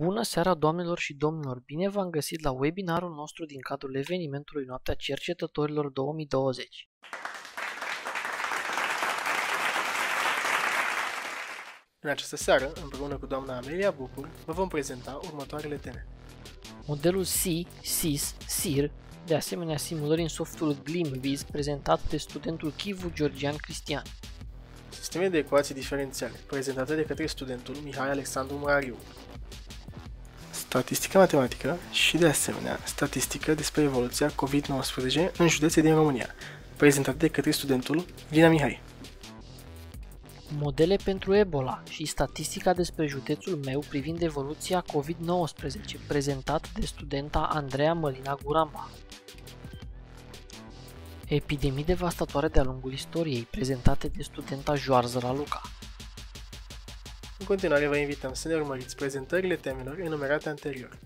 Bună seara, doamnelor și domnilor! Bine v-am găsit la webinarul nostru din cadrul evenimentului Noaptea Cercetătorilor 2020. În această seară, împreună cu doamna Amelia Bucur, vă vom prezenta următoarele teme. Modelul C, SIS, SIR, de asemenea simulări în softul GlimViz prezentat de studentul Chivu Georgian Cristian. Sisteme de ecuații diferențiale, prezentate de către studentul Mihai Alexandru Murariu, statistică matematică și, de asemenea, statistică despre evoluția COVID-19 în județe din România, prezentat de către studentul Vina Mihai. Modele pentru Ebola și statistica despre județul meu privind evoluția COVID-19, prezentat de studenta Andreea Mălina Guramba. Epidemii devastatoare de-a lungul istoriei, prezentate de studenta Joarză Raluca. În continuare vă invităm să ne urmăriți prezentările temelor enumerate anterior.